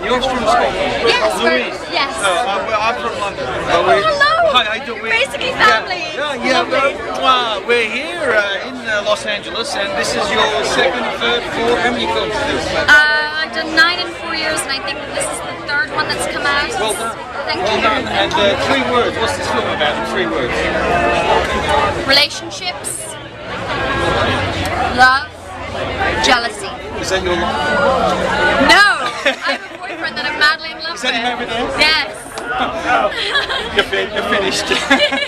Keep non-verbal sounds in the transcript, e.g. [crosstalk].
Scotland. You're from Scotland. Yes, we're- Louise. yes. No, I'm, I'm from London. Oh, hello. Hi, I do. You're basically family. Yeah, yeah. yeah well, we're here uh, in uh, Los Angeles, and this is your second, third, fourth. How many films is this? Uh, I've done nine in four years, and I think this is the third one that's come out. Well done. Thank Well you. done. And uh, three words. What's this film about? In three words. Relationships, love, jealousy. Is that your line? No, I have a boyfriend that I'm madly in love Is that him over there? Yes. [laughs] You're, fin- you're finished. [laughs]